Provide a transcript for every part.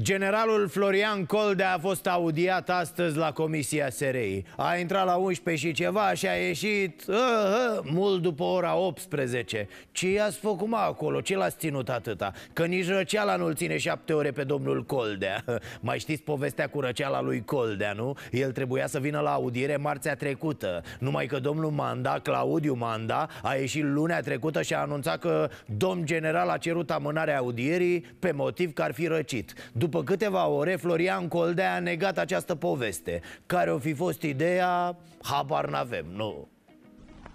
Generalul Florian Coldea a fost audiat astăzi la Comisia SRI A intrat la 11 și ceva și a ieșit uh, uh, mult după ora 18 Ce i-ați făcut mă acolo? Ce l-ați ținut atâta? Că nici răceala nu-l ține șapte ore pe domnul Coldea Mai știți povestea cu răceala lui Coldea, nu? El trebuia să vină la audiere marțea trecută Numai că domnul Manda, Claudiu Manda, a ieșit lunea trecută și a anunțat că domn general a cerut amânarea audierii pe motiv că ar fi răcit după câteva ore, Florian Coldea a negat această poveste. Care o fi fost ideea, habar n-avem, nu.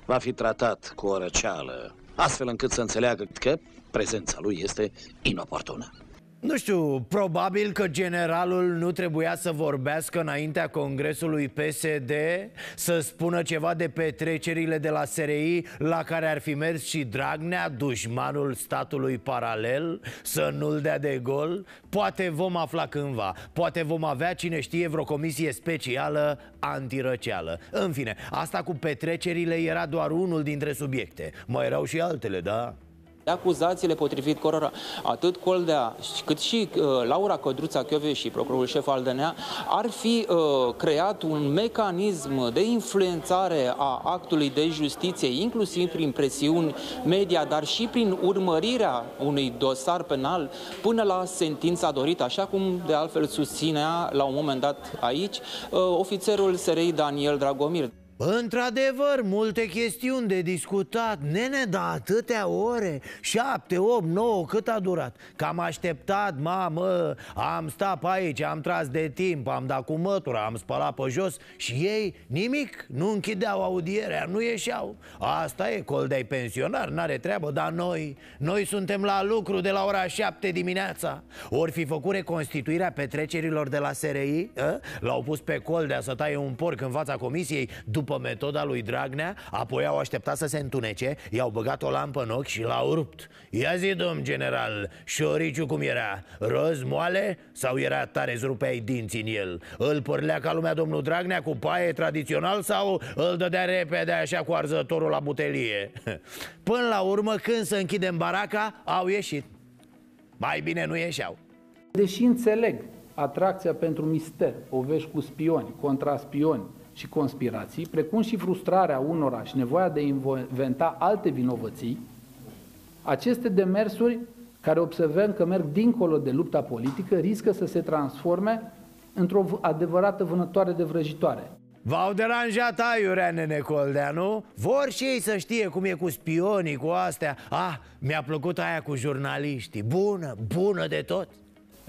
Va fi tratat cu o răceală Astfel încât să înțeleagă că prezența lui este inoportună nu știu, probabil că generalul nu trebuia să vorbească înaintea congresului PSD Să spună ceva de petrecerile de la SRI La care ar fi mers și Dragnea, dușmanul statului paralel Să nu-l dea de gol. Poate vom afla cândva. Poate vom avea, cine știe, vreo comisie specială antirăceală. În fine, asta cu petrecerile era doar unul dintre subiecte. Mai erau și altele, da? Acuzațiile potrivit cărora atât Coldea cât și uh, Laura Codruța Chioveș și procurorul șef al DNA ar fi uh, creat un mecanism de influențare a actului de justiție, inclusiv prin presiuni media, dar și prin urmărirea unui dosar penal până la sentința dorită, așa cum de altfel susținea la un moment dat aici uh, ofițerul SRI Daniel Dragomir. Într-adevăr, multe chestiuni de discutat Nene, da atâtea ore Șapte, opt, nouă, cât a durat? Că am așteptat, mamă Am stat pe aici, am tras de timp Am dat cu mătura, am spălat pe jos Și ei nimic, nu închideau audierea Nu ieșeau. Asta e, de pensionar, n-are treabă Dar noi, noi suntem la lucru de la ora șapte dimineața. Ori fi făcut reconstituirea petrecerilor de la SRI ă? L-au pus pe Coldea să taie un porc în fața comisiei După după metoda lui Dragnea Apoi au așteptat să se întunece I-au băgat o lampă în ochi și l-au rupt Ia zi, domn general, șoriciu cum era? Roz moale sau era tare zrupeai dinți în el? Îl părlea ca lumea domnul Dragnea cu paie tradițional Sau îl dădea repede așa cu arzătorul la butelie? Până la urmă, când să închidem baraca, au ieșit Mai bine nu ieșeau Deși înțeleg atracția pentru mister, povești cu spioni, contra spioni, și conspirații, precum și frustrarea unora și nevoia de a inventa alte vinovății, aceste demersuri, care observăm că merg dincolo de lupta politică, riscă să se transforme într-o adevărată vânătoare de vrăjitoare. V-au deranjat aiurea, nene Coldea, nu? Vor și ei să știe cum e cu spionii, cu astea Ah, mi-a plăcut aia cu jurnaliștii Bună, bună de tot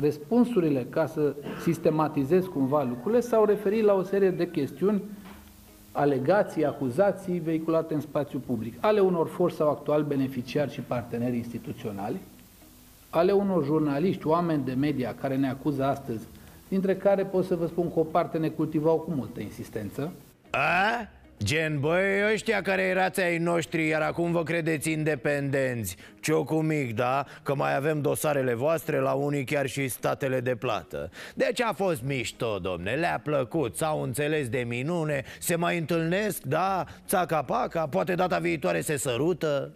Răspunsurile, ca să sistematizez cumva lucrurile, s-au referit la o serie de chestiuni, alegații, acuzații vehiculate în spațiu public, ale unor forți sau actual beneficiari și parteneri instituționali, ale unor jurnaliști, oameni de media care ne acuză astăzi, dintre care pot să vă spun că o parte ne cultivau cu multă insistență. A? Gen, băi, ăștia care erați ai noștri, iar acum vă credeți independenți Ciocu mic, da? Că mai avem dosarele voastre, la unii chiar și statele de plată Deci a fost mișto, domne, le-a plăcut, s-au înțeles de minune Se mai întâlnesc, da? Țaca-paca, poate data viitoare se sărută